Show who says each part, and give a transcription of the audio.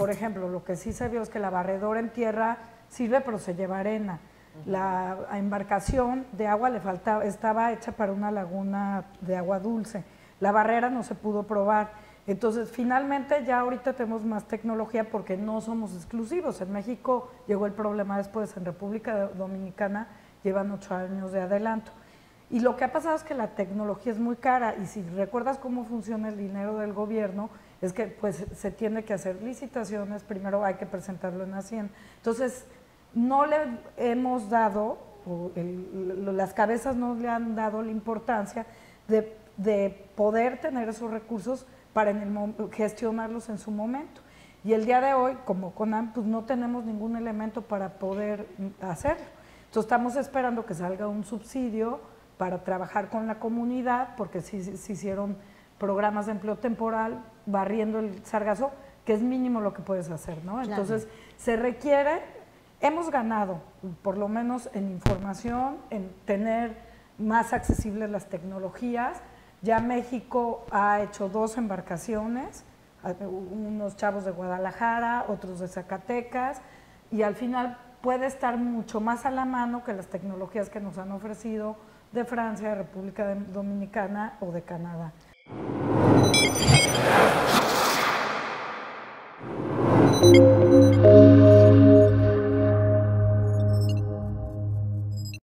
Speaker 1: por ejemplo, lo que sí se vio es que la barredora en tierra sirve, pero se lleva arena. La embarcación de agua le faltaba, estaba hecha para una laguna de agua dulce. La barrera no se pudo probar. Entonces, finalmente ya ahorita tenemos más tecnología porque no somos exclusivos. En México llegó el problema después, en República Dominicana llevan ocho años de adelanto. Y lo que ha pasado es que la tecnología es muy cara y si recuerdas cómo funciona el dinero del gobierno, es que pues se tiene que hacer licitaciones, primero hay que presentarlo en Hacienda. Entonces, no le hemos dado, las cabezas no le han dado la importancia de, de poder tener esos recursos para gestionarlos en su momento. Y el día de hoy, como CONAM, pues no tenemos ningún elemento para poder hacerlo. Entonces estamos esperando que salga un subsidio para trabajar con la comunidad, porque sí se hicieron programas de empleo temporal, barriendo el sargazo, que es mínimo lo que puedes hacer, ¿no? Entonces, se requiere, hemos ganado, por lo menos en información, en tener más accesibles las tecnologías, ya México ha hecho dos embarcaciones, unos chavos de Guadalajara, otros de Zacatecas, y al final puede estar mucho más a la mano que las tecnologías que nos han ofrecido de Francia, República Dominicana o de Canadá.